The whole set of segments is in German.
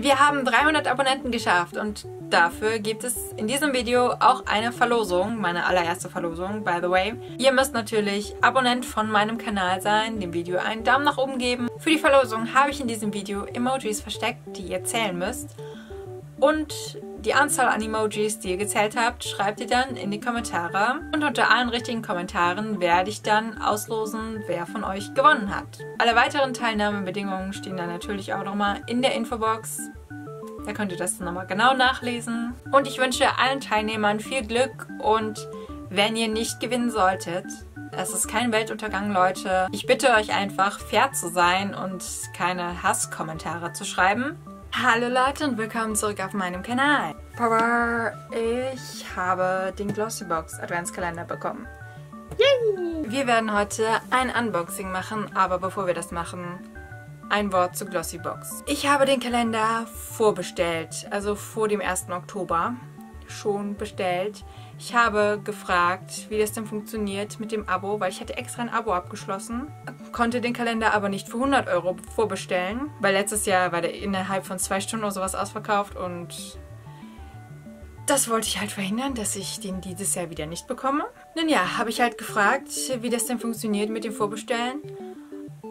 Wir haben 300 Abonnenten geschafft und dafür gibt es in diesem Video auch eine Verlosung, meine allererste Verlosung, by the way. Ihr müsst natürlich Abonnent von meinem Kanal sein, dem Video einen Daumen nach oben geben. Für die Verlosung habe ich in diesem Video Emojis versteckt, die ihr zählen müsst. Und die Anzahl an Emojis, die ihr gezählt habt, schreibt ihr dann in die Kommentare. Und unter allen richtigen Kommentaren werde ich dann auslosen, wer von euch gewonnen hat. Alle weiteren Teilnahmebedingungen stehen dann natürlich auch nochmal in der Infobox. Da könnt ihr das nochmal genau nachlesen. Und ich wünsche allen Teilnehmern viel Glück und wenn ihr nicht gewinnen solltet, es ist kein Weltuntergang, Leute. Ich bitte euch einfach, fair zu sein und keine Hasskommentare zu schreiben. Hallo Leute und willkommen zurück auf meinem Kanal. Ich habe den Glossybox Adventskalender bekommen. Yay! Wir werden heute ein Unboxing machen, aber bevor wir das machen, ein Wort zu Glossybox. Ich habe den Kalender vorbestellt, also vor dem 1. Oktober schon bestellt. Ich habe gefragt, wie das denn funktioniert mit dem Abo, weil ich hatte extra ein Abo abgeschlossen, konnte den Kalender aber nicht für 100 Euro vorbestellen, weil letztes Jahr war der innerhalb von zwei Stunden oder sowas ausverkauft und das wollte ich halt verhindern, dass ich den dieses Jahr wieder nicht bekomme. Nun ja, habe ich halt gefragt, wie das denn funktioniert mit dem Vorbestellen.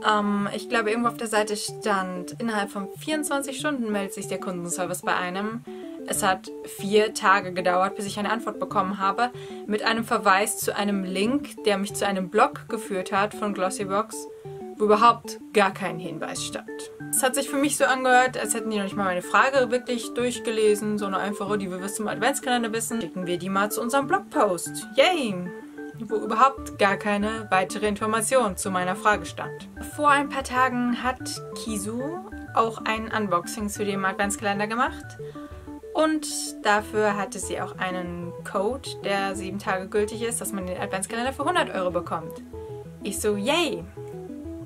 Ähm, ich glaube, irgendwo auf der Seite stand, innerhalb von 24 Stunden meldet sich der Kundenservice bei einem. Es hat vier Tage gedauert, bis ich eine Antwort bekommen habe, mit einem Verweis zu einem Link, der mich zu einem Blog geführt hat von Glossybox, wo überhaupt gar kein Hinweis stand. Es hat sich für mich so angehört, als hätten die noch nicht mal meine Frage wirklich durchgelesen, so eine einfache, die wir bis zum Adventskalender wissen. Schicken wir die mal zu unserem Blogpost. Yay! wo überhaupt gar keine weitere Information zu meiner Frage stand. Vor ein paar Tagen hat Kisu auch ein Unboxing zu dem Adventskalender gemacht und dafür hatte sie auch einen Code, der sieben Tage gültig ist, dass man den Adventskalender für 100 Euro bekommt. Ich so, yay!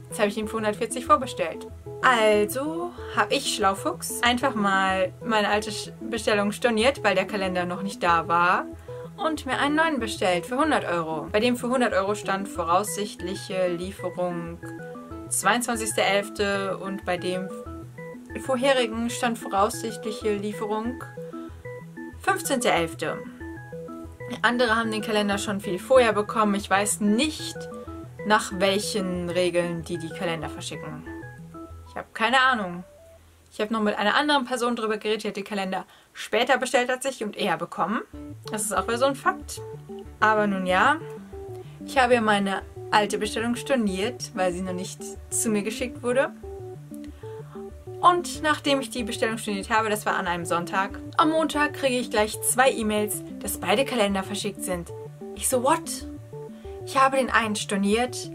Jetzt habe ich ihn für 140 vorbestellt. Also habe ich Schlaufuchs einfach mal meine alte Bestellung storniert, weil der Kalender noch nicht da war und mir einen neuen bestellt für 100 Euro. Bei dem für 100 Euro stand voraussichtliche Lieferung 22.11. und bei dem vorherigen stand voraussichtliche Lieferung 15.11. Andere haben den Kalender schon viel vorher bekommen. Ich weiß nicht, nach welchen Regeln die die Kalender verschicken. Ich habe keine Ahnung. Ich habe noch mit einer anderen Person darüber geredet, die hat den Kalender später bestellt als ich und eher bekommen. Das ist auch wieder so ein Fakt. Aber nun ja, ich habe ja meine alte Bestellung storniert, weil sie noch nicht zu mir geschickt wurde. Und nachdem ich die Bestellung storniert habe, das war an einem Sonntag, am Montag kriege ich gleich zwei E-Mails, dass beide Kalender verschickt sind. Ich so, what? Ich habe den einen storniert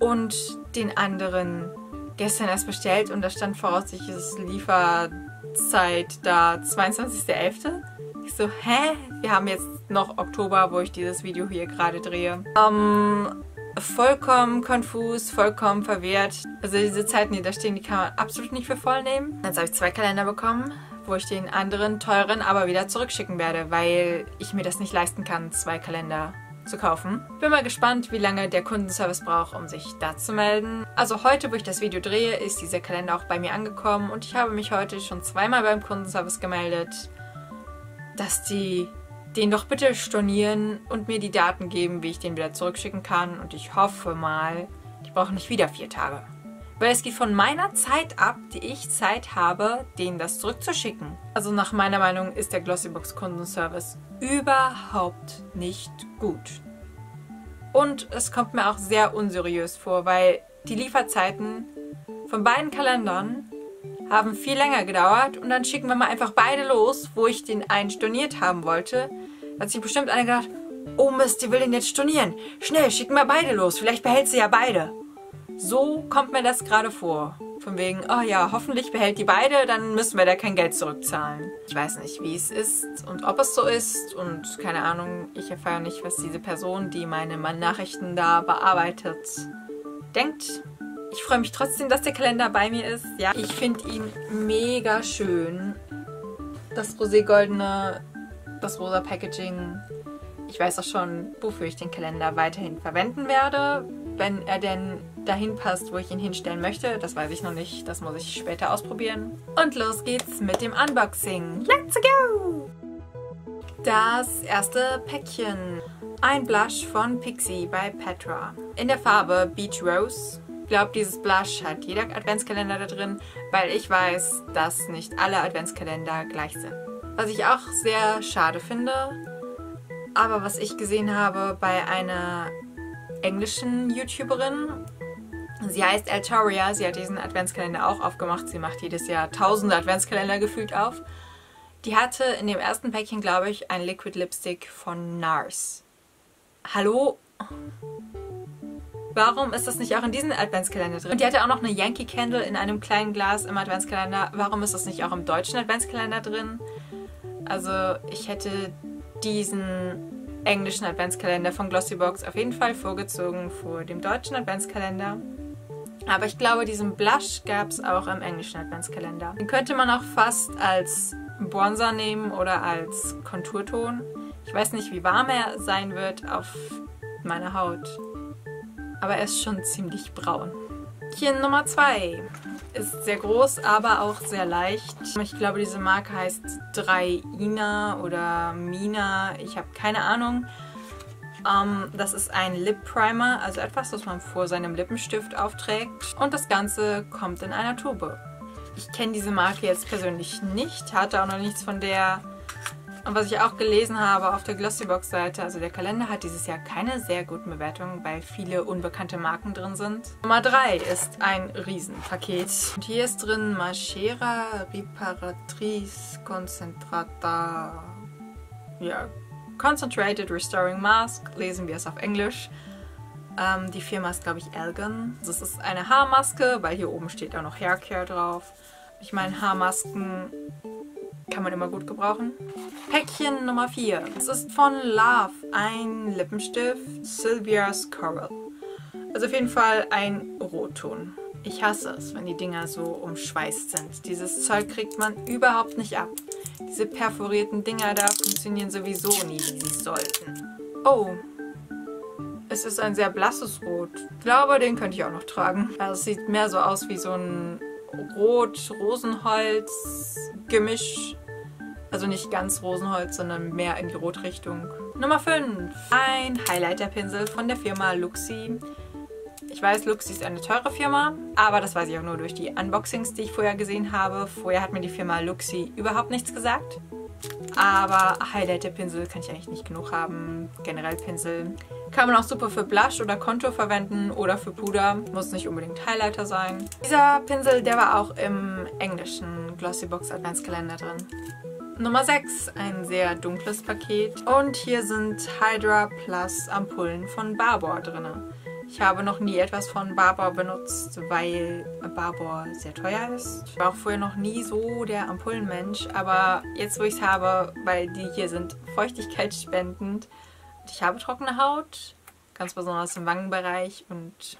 und den anderen gestern erst bestellt und da stand voraussichtliches Lieferzeit da 22.11. Ich so, hä? Wir haben jetzt noch Oktober, wo ich dieses Video hier gerade drehe. Ähm, vollkommen konfus, vollkommen verwirrt. Also diese Zeiten, die da stehen, die kann man absolut nicht für voll nehmen. Jetzt habe ich zwei Kalender bekommen, wo ich den anderen teuren aber wieder zurückschicken werde, weil ich mir das nicht leisten kann, zwei Kalender zu kaufen. Bin mal gespannt, wie lange der Kundenservice braucht, um sich da zu melden. Also heute, wo ich das Video drehe, ist dieser Kalender auch bei mir angekommen und ich habe mich heute schon zweimal beim Kundenservice gemeldet, dass die den doch bitte stornieren und mir die Daten geben, wie ich den wieder zurückschicken kann. Und ich hoffe mal, die brauchen nicht wieder vier Tage. Weil es geht von meiner Zeit ab, die ich Zeit habe, denen das zurückzuschicken. Also nach meiner Meinung ist der Glossybox Kundenservice überhaupt nicht gut. Und es kommt mir auch sehr unseriös vor, weil die Lieferzeiten von beiden Kalendern haben viel länger gedauert und dann schicken wir mal einfach beide los, wo ich den einen storniert haben wollte. Da hat sich bestimmt einer gedacht, oh Mist, die will den jetzt stornieren. Schnell, schicken wir beide los, vielleicht behält sie ja beide. So kommt mir das gerade vor. Von wegen, oh ja, hoffentlich behält die beide, dann müssen wir da kein Geld zurückzahlen. Ich weiß nicht, wie es ist und ob es so ist und keine Ahnung, ich erfahre nicht, was diese Person, die meine Nachrichten da bearbeitet, denkt. Ich freue mich trotzdem, dass der Kalender bei mir ist. Ja, ich finde ihn mega schön. Das roségoldene, das rosa Packaging. Ich weiß auch schon, wofür ich den Kalender weiterhin verwenden werde. wenn er denn dahin passt, wo ich ihn hinstellen möchte. Das weiß ich noch nicht, das muss ich später ausprobieren. Und los geht's mit dem Unboxing. Let's go! Das erste Päckchen. Ein Blush von Pixie bei Petra. In der Farbe Beach Rose. Ich glaube, dieses Blush hat jeder Adventskalender da drin, weil ich weiß, dass nicht alle Adventskalender gleich sind. Was ich auch sehr schade finde, aber was ich gesehen habe bei einer englischen YouTuberin, sie heißt Altoria, sie hat diesen Adventskalender auch aufgemacht, sie macht jedes Jahr tausende Adventskalender gefühlt auf. Die hatte in dem ersten Päckchen, glaube ich, ein Liquid Lipstick von NARS. Hallo? Warum ist das nicht auch in diesem Adventskalender drin? Und die hatte auch noch eine Yankee Candle in einem kleinen Glas im Adventskalender. Warum ist das nicht auch im deutschen Adventskalender drin? Also ich hätte diesen englischen Adventskalender von Glossybox auf jeden Fall vorgezogen vor dem deutschen Adventskalender. Aber ich glaube, diesen Blush gab es auch im englischen Adventskalender. Den könnte man auch fast als Bronzer nehmen oder als Konturton. Ich weiß nicht, wie warm er sein wird auf meiner Haut. Aber er ist schon ziemlich braun. Hier Nummer 2 ist sehr groß, aber auch sehr leicht. Ich glaube, diese Marke heißt 3Ina oder Mina. Ich habe keine Ahnung. Um, ähm, das ist ein Lip Primer, also etwas, das man vor seinem Lippenstift aufträgt. Und das Ganze kommt in einer Tube. Ich kenne diese Marke jetzt persönlich nicht, hatte auch noch nichts von der und was ich auch gelesen habe auf der Glossybox-Seite, also der Kalender hat dieses Jahr keine sehr guten Bewertungen, weil viele unbekannte Marken drin sind. Nummer 3 ist ein Riesenpaket. Und hier ist drin Machera Reparatrice Concentrata. Ja, Concentrated Restoring Mask, lesen wir es auf Englisch. Ähm, die Firma ist, glaube ich, Elgin. Das ist eine Haarmaske, weil hier oben steht auch noch Haircare drauf. Ich meine, Haarmasken kann man immer gut gebrauchen. Päckchen Nummer 4. Es ist von Love ein Lippenstift Sylvia's Coral. Also auf jeden Fall ein Rotton. Ich hasse es, wenn die Dinger so umschweißt sind. Dieses Zeug kriegt man überhaupt nicht ab. Diese perforierten Dinger da funktionieren sowieso nie, wie sie sollten. Oh, es ist ein sehr blasses Rot. Ich glaube, den könnte ich auch noch tragen. Also es sieht mehr so aus wie so ein Rot-Rosenholz-Gemisch also nicht ganz Rosenholz, sondern mehr in die Rotrichtung. Nummer 5. Ein Highlighter-Pinsel von der Firma Luxi. Ich weiß, Luxi ist eine teure Firma, aber das weiß ich auch nur durch die Unboxings, die ich vorher gesehen habe. Vorher hat mir die Firma Luxi überhaupt nichts gesagt. Aber Highlighter-Pinsel kann ich eigentlich nicht genug haben. Generell Pinsel. Kann man auch super für Blush oder Kontur verwenden oder für Puder. Muss nicht unbedingt Highlighter sein. Dieser Pinsel, der war auch im englischen Glossybox Adventskalender drin. Nummer 6, ein sehr dunkles Paket. Und hier sind Hydra Plus Ampullen von Barbour drin. Ich habe noch nie etwas von Barbour benutzt, weil Barbour sehr teuer ist. Ich war auch vorher noch nie so der Ampullenmensch, aber jetzt wo ich es habe, weil die hier sind feuchtigkeitsspendend und ich habe trockene Haut, ganz besonders im Wangenbereich und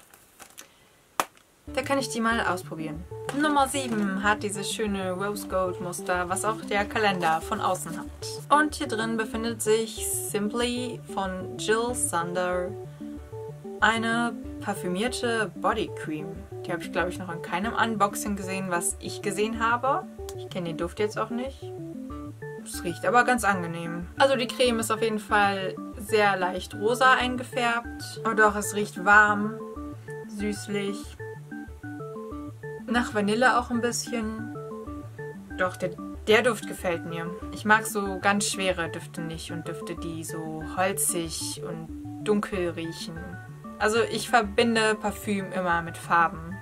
da kann ich die mal ausprobieren. Nummer 7 hat dieses schöne Rose Gold Muster, was auch der Kalender von außen hat. Und hier drin befindet sich Simply von Jill Sander eine parfümierte Body Cream. Die habe ich, glaube ich, noch in keinem Unboxing gesehen, was ich gesehen habe. Ich kenne den Duft jetzt auch nicht. Es riecht aber ganz angenehm. Also die Creme ist auf jeden Fall sehr leicht rosa eingefärbt. Und auch es riecht warm, süßlich nach Vanille auch ein bisschen. Doch, der, der Duft gefällt mir. Ich mag so ganz schwere Düfte nicht und Düfte, die so holzig und dunkel riechen. Also ich verbinde Parfüm immer mit Farben.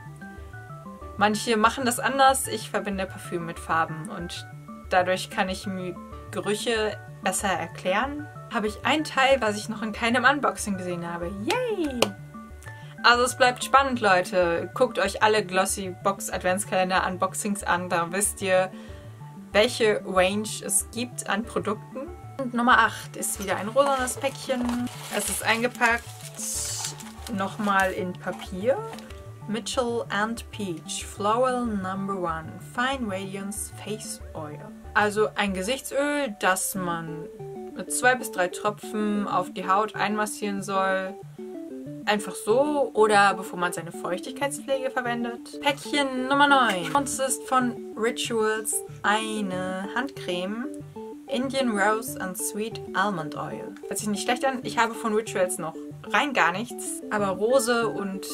Manche machen das anders, ich verbinde Parfüm mit Farben und dadurch kann ich mir Gerüche besser erklären. Habe ich ein Teil, was ich noch in keinem Unboxing gesehen habe. Yay! Also es bleibt spannend, Leute. Guckt euch alle Glossy Box Adventskalender Unboxings an. Da wisst ihr, welche Range es gibt an Produkten. Und Nummer 8 ist wieder ein rosanes Päckchen. Es ist eingepackt nochmal in Papier. Mitchell and Peach Floral Number 1 Fine Radiance Face Oil. Also ein Gesichtsöl, das man mit zwei bis drei Tropfen auf die Haut einmassieren soll einfach so oder bevor man seine Feuchtigkeitspflege verwendet. Päckchen Nummer 9. Und es ist von Rituals eine Handcreme. Indian Rose and Sweet Almond Oil. Hört sich nicht schlecht an. Ich habe von Rituals noch rein gar nichts. Aber Rose und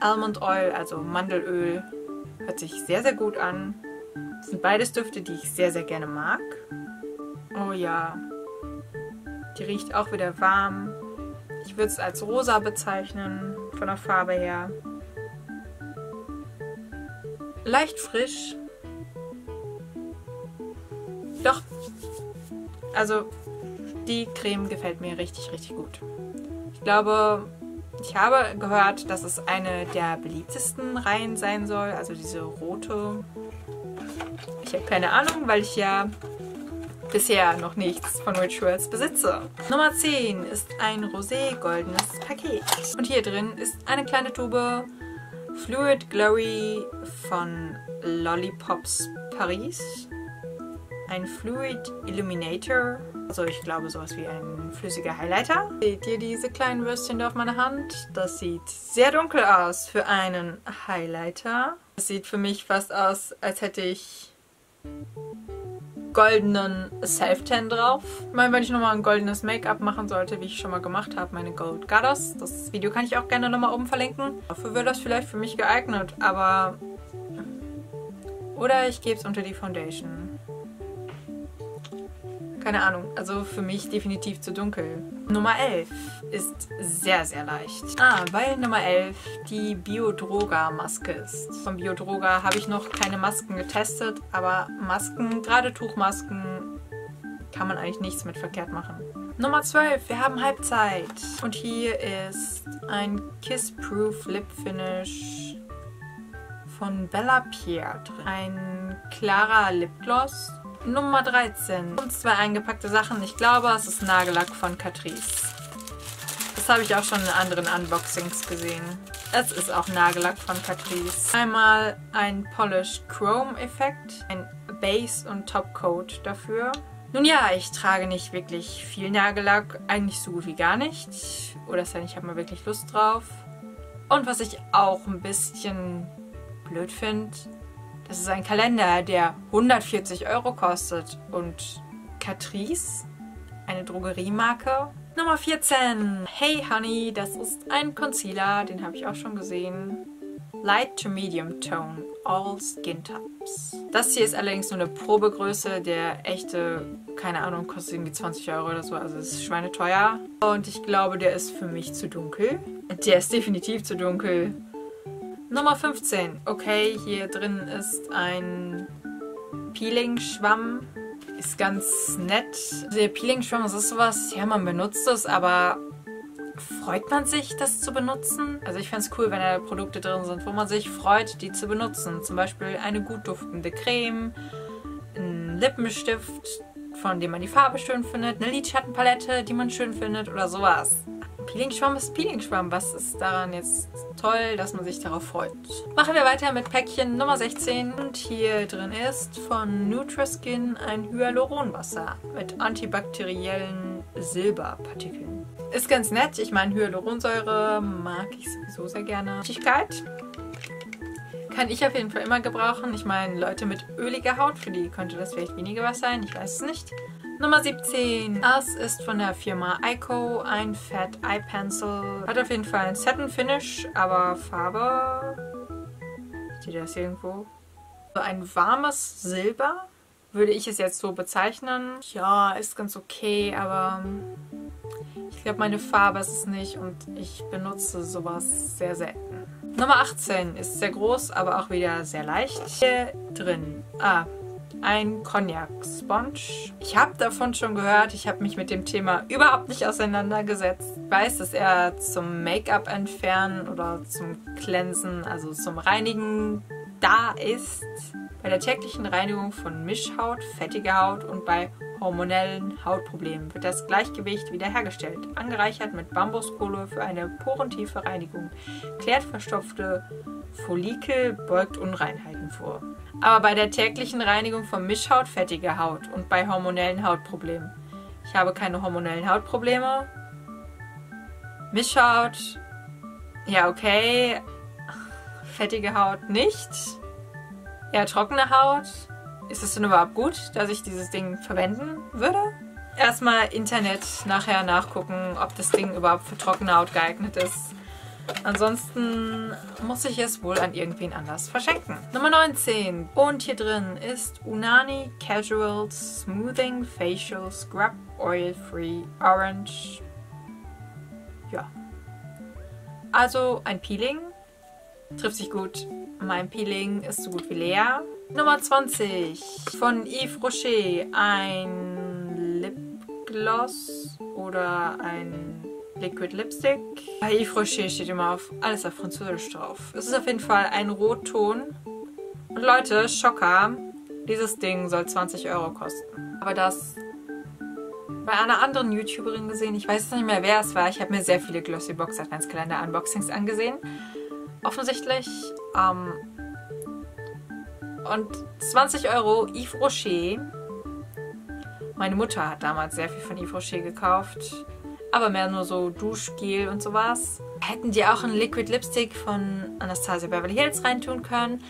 Almond Oil, also Mandelöl, hört sich sehr, sehr gut an. Das sind beides Düfte, die ich sehr, sehr gerne mag. Oh ja. Die riecht auch wieder warm. Ich würde es als rosa bezeichnen, von der Farbe her. Leicht frisch. Doch. Also, die Creme gefällt mir richtig, richtig gut. Ich glaube, ich habe gehört, dass es eine der beliebtesten Reihen sein soll. Also diese rote. Ich habe keine Ahnung, weil ich ja bisher noch nichts von Rituals besitze. Nummer 10 ist ein rosé-goldenes Paket. Und hier drin ist eine kleine Tube Fluid Glory von Lollipops Paris. Ein Fluid Illuminator. Also ich glaube sowas wie ein flüssiger Highlighter. Seht ihr diese kleinen Würstchen da auf meiner Hand? Das sieht sehr dunkel aus für einen Highlighter. Das sieht für mich fast aus, als hätte ich goldenen Self-Tan drauf. Ich meine, wenn ich nochmal ein goldenes Make-up machen sollte, wie ich schon mal gemacht habe, meine Gold Goddess. Das Video kann ich auch gerne nochmal oben verlinken. Dafür wäre das vielleicht für mich geeignet, aber... Oder ich gebe es unter die Foundation. Keine Ahnung, also für mich definitiv zu dunkel. Nummer 11 ist sehr, sehr leicht. Ah, weil Nummer 11 die Biodroga-Maske ist. Von Biodroga habe ich noch keine Masken getestet, aber Masken, gerade Tuchmasken, kann man eigentlich nichts mit verkehrt machen. Nummer 12, wir haben Halbzeit. Und hier ist ein Kiss-Proof Lip Finish von Bella Pierre drin. Ein klarer Lipgloss Nummer 13. Und zwei eingepackte Sachen. Ich glaube, es ist Nagellack von Catrice. Das habe ich auch schon in anderen Unboxings gesehen. Es ist auch Nagellack von Catrice. Einmal ein Polish Chrome Effekt, ein Base und Topcoat dafür. Nun ja, ich trage nicht wirklich viel Nagellack, eigentlich so gut wie gar nicht. Oder es sei denn, ich habe mal wirklich Lust drauf. Und was ich auch ein bisschen blöd finde, das ist ein Kalender, der 140 Euro kostet. Und Catrice, eine Drogeriemarke. Nummer 14. Hey Honey, das ist ein Concealer, den habe ich auch schon gesehen. Light to Medium Tone, All Skin Types. Das hier ist allerdings nur eine Probegröße. Der echte, keine Ahnung, kostet irgendwie 20 Euro oder so. Also ist schweineteuer. Und ich glaube, der ist für mich zu dunkel. Der ist definitiv zu dunkel. Nummer 15. Okay, hier drin ist ein Peeling-Schwamm. Ist ganz nett. Der Peeling-Schwamm, ist sowas, ja, man benutzt es, aber freut man sich, das zu benutzen? Also ich fände es cool, wenn da Produkte drin sind, wo man sich freut, die zu benutzen. Zum Beispiel eine gut duftende Creme, ein Lippenstift, von dem man die Farbe schön findet, eine Lidschattenpalette, die man schön findet oder sowas. Peeling-Schwamm ist Peeling-Schwamm. Was ist daran jetzt toll, dass man sich darauf freut? Machen wir weiter mit Päckchen Nummer 16. Und hier drin ist von Nutriskin ein Hyaluronwasser mit antibakteriellen Silberpartikeln. Ist ganz nett. Ich meine, Hyaluronsäure mag ich sowieso sehr gerne. Flüssigkeit kann ich auf jeden Fall immer gebrauchen. Ich meine, Leute mit öliger Haut, für die könnte das vielleicht weniger was sein. Ich weiß es nicht. Nummer 17. Das ist von der Firma Ico ein Fat Eye Pencil. Hat auf jeden Fall ein Satin Finish, aber Farbe... Steht das irgendwo? Ein warmes Silber würde ich es jetzt so bezeichnen. Ja, ist ganz okay, aber ich glaube, meine Farbe ist es nicht und ich benutze sowas sehr selten. Nummer 18 ist sehr groß, aber auch wieder sehr leicht. Hier drin. Ah, ein Cognac Sponge. Ich habe davon schon gehört, ich habe mich mit dem Thema überhaupt nicht auseinandergesetzt. Ich weiß, dass er zum Make-up entfernen oder zum Cleansen, also zum Reinigen da ist. Bei der täglichen Reinigung von Mischhaut, fettiger Haut und bei hormonellen Hautproblemen wird das Gleichgewicht wiederhergestellt. Angereichert mit Bambuskohle für eine porentiefe Reinigung. Klärt verstopfte Follikel, beugt Unreinheiten vor aber bei der täglichen Reinigung von Mischhaut fettiger Haut und bei hormonellen Hautproblemen. Ich habe keine hormonellen Hautprobleme. Mischhaut ja, okay. Fettige Haut nicht. Eher trockene Haut. Ist es denn überhaupt gut, dass ich dieses Ding verwenden würde? Erstmal Internet nachher nachgucken, ob das Ding überhaupt für trockene Haut geeignet ist. Ansonsten muss ich es wohl an irgendwen anders verschenken. Nummer 19. Und hier drin ist Unani Casual Smoothing Facial Scrub Oil Free Orange. Ja. Also ein Peeling. Trifft sich gut. Mein Peeling ist so gut wie leer. Nummer 20 von Yves Rocher. Ein Lipgloss oder ein Liquid Lipstick. Bei Yves Rocher steht immer auf alles auf Französisch drauf. Es ist auf jeden Fall ein Rotton. Und Leute, Schocker, dieses Ding soll 20 Euro kosten. Aber das bei einer anderen YouTuberin gesehen. Ich weiß nicht mehr, wer es war. Ich habe mir sehr viele Glossybox Adventskalender Unboxings angesehen. Offensichtlich. Ähm, und 20 Euro Yves Rocher. Meine Mutter hat damals sehr viel von Yves Rocher gekauft. Aber mehr nur so Duschgel und sowas. Hätten die auch einen Liquid Lipstick von Anastasia Beverly Hills reintun können.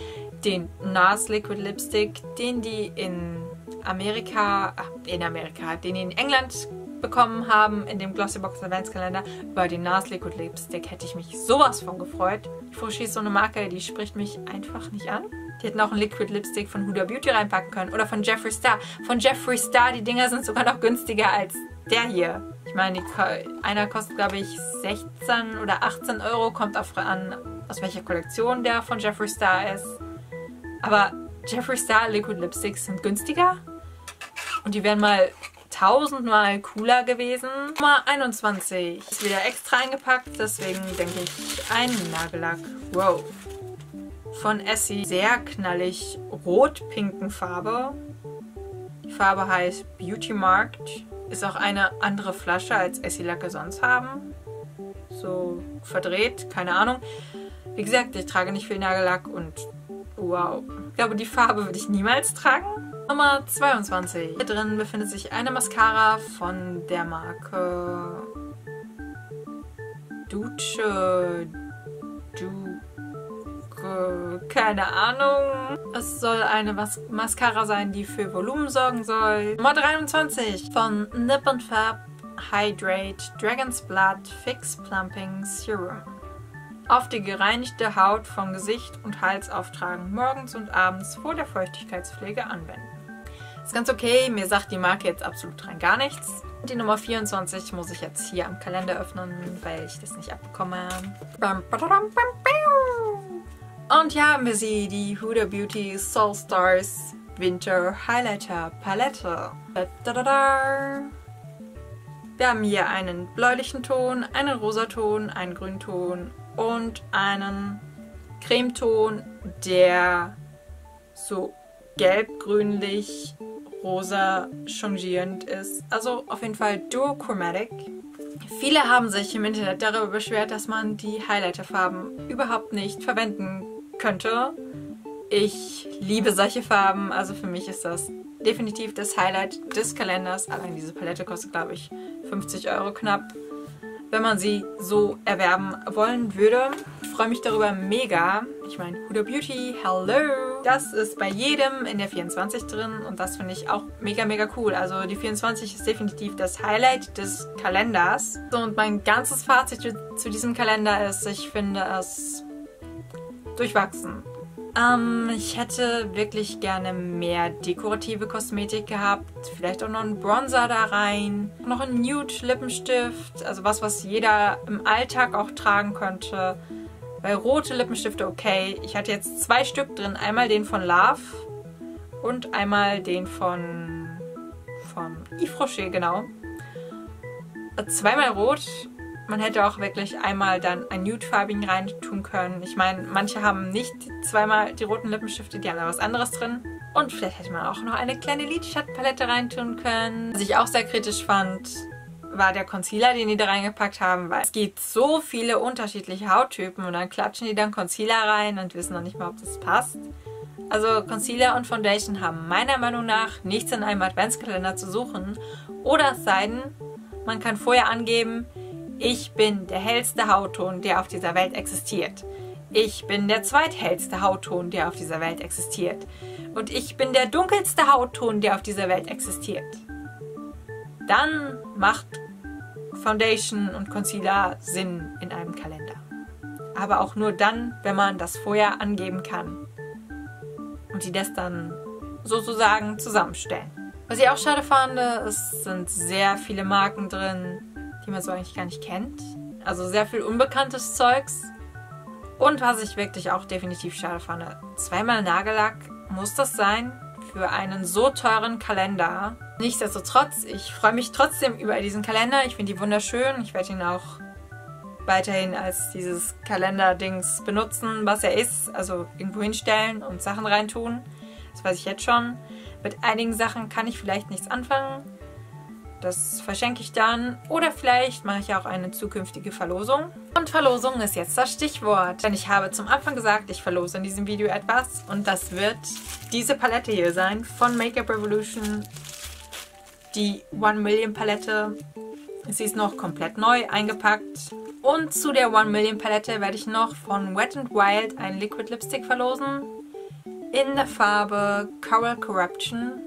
Den NARS Liquid Lipstick, den die in Amerika, in Amerika, den die in England bekommen haben in dem Glossybox Adventskalender. Über den NARS Liquid Lipstick hätte ich mich sowas von gefreut. Fushi ist so eine Marke, die spricht mich einfach nicht an. Die hätten auch einen Liquid Lipstick von Huda Beauty reinpacken können oder von Jeffree Star. Von Jeffree Star, die Dinger sind sogar noch günstiger als der hier. Ich meine, einer kostet, glaube ich, 16 oder 18 Euro. Kommt auf an, aus welcher Kollektion der von Jeffree Star ist. Aber Jeffree Star Liquid Lipsticks sind günstiger. Und die wären mal tausendmal cooler gewesen. Nummer 21 ist wieder extra eingepackt, deswegen denke ich ein Nagellack. Wow. Von Essie. Sehr knallig rot-pinken Farbe. Die Farbe heißt Beauty Marked. Ist auch eine andere Flasche als Essie-Lacke sonst haben. So verdreht, keine Ahnung. Wie gesagt, ich trage nicht viel Nagellack und wow. Ich glaube, die Farbe würde ich niemals tragen. Nummer 22. Hier drin befindet sich eine Mascara von der Marke Duce. Du. Keine Ahnung. Es soll eine Mas Mascara sein, die für Volumen sorgen soll. Nummer 23 von Nip Fab Hydrate Dragon's Blood Fix Plumping Serum. Auf die gereinigte Haut von Gesicht und Hals auftragen, morgens und abends vor der Feuchtigkeitspflege anwenden. Ist ganz okay, mir sagt die Marke jetzt absolut rein gar nichts. Die Nummer 24 muss ich jetzt hier am Kalender öffnen, weil ich das nicht abbekomme. Und hier haben wir sie, die Huda Beauty Soul Stars Winter Highlighter Palette. Wir haben hier einen bläulichen Ton, einen rosaton, einen Grünton und einen Cremeton, der so gelb-grünlich rosa changierend ist. Also auf jeden Fall duochromatic. Viele haben sich im Internet darüber beschwert, dass man die Highlighter-Farben überhaupt nicht verwenden könnte. Ich liebe solche Farben, also für mich ist das definitiv das Highlight des Kalenders. Allein diese Palette kostet, glaube ich, 50 Euro knapp wenn man sie so erwerben wollen würde. Ich freue mich darüber mega. Ich meine, Huda Beauty, hello! Das ist bei jedem in der 24 drin und das finde ich auch mega, mega cool. Also die 24 ist definitiv das Highlight des Kalenders. Und mein ganzes Fazit zu diesem Kalender ist, ich finde es durchwachsen. Ähm, ich hätte wirklich gerne mehr dekorative Kosmetik gehabt. Vielleicht auch noch einen Bronzer da rein. Noch einen Nude-Lippenstift. Also was, was jeder im Alltag auch tragen könnte. Weil rote Lippenstifte okay. Ich hatte jetzt zwei Stück drin. Einmal den von Love und einmal den von, von Yves Rocher, genau. Zweimal rot man hätte auch wirklich einmal dann ein Nude-farbigen reintun können. Ich meine, manche haben nicht zweimal die roten Lippenstifte, die haben da was anderes drin. Und vielleicht hätte man auch noch eine kleine Lidschattenpalette reintun können. Was ich auch sehr kritisch fand, war der Concealer, den die da reingepackt haben, weil es gibt so viele unterschiedliche Hauttypen und dann klatschen die dann Concealer rein und wissen noch nicht mal, ob das passt. Also Concealer und Foundation haben meiner Meinung nach nichts in einem Adventskalender zu suchen. Oder es sei denn, man kann vorher angeben, Ich bin der hellste Hautton, der auf dieser Welt existiert. Ich bin der zweithellste Hautton, der auf dieser Welt existiert. Und ich bin der dunkelste Hautton, der auf dieser Welt existiert. Dann macht Foundation und Concealer Sinn in einem Kalender. Aber auch nur dann, wenn man das vorher angeben kann. Und die das dann sozusagen zusammenstellen. Was ich auch schade fand, es sind sehr viele Marken drin, die man so eigentlich gar nicht kennt. Also sehr viel unbekanntes Zeugs. Und was ich wirklich auch definitiv schade fand, zweimal Nagellack muss das sein für einen so teuren Kalender. Nichtsdestotrotz, ich freue mich trotzdem über diesen Kalender. Ich finde die wunderschön. Ich werde ihn auch weiterhin als dieses Kalender-Dings benutzen, was er ist. Also irgendwo hinstellen und Sachen reintun. Das weiß ich jetzt schon. Mit einigen Sachen kann ich vielleicht nichts anfangen. Das verschenke ich dann. Oder vielleicht mache ich auch eine zukünftige Verlosung. Und Verlosung ist jetzt das Stichwort. Denn ich habe zum Anfang gesagt, ich verlose in diesem Video etwas. Und das wird diese Palette hier sein von Makeup Revolution. Die One Million Palette. Sie ist noch komplett neu eingepackt. Und zu der One Million Palette werde ich noch von Wet n Wild einen Liquid Lipstick verlosen. In der Farbe Coral Corruption.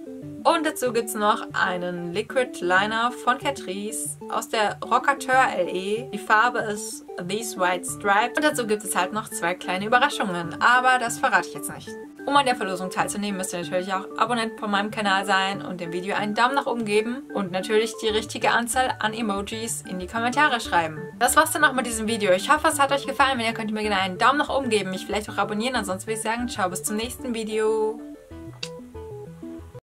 Und dazu gibt es noch einen Liquid Liner von Catrice aus der Rockateur LE. Die Farbe ist These White Stripes. Und dazu gibt es halt noch zwei kleine Überraschungen. Aber das verrate ich jetzt nicht. Um an der Verlosung teilzunehmen, müsst ihr natürlich auch Abonnent von meinem Kanal sein und dem Video einen Daumen nach oben geben und natürlich die richtige Anzahl an Emojis in die Kommentare schreiben. Das war's dann auch mit diesem Video. Ich hoffe, es hat euch gefallen. Wenn ihr könnt ihr mir gerne einen Daumen nach oben geben, mich vielleicht auch abonnieren. Ansonsten würde ich sagen, ciao, bis zum nächsten Video.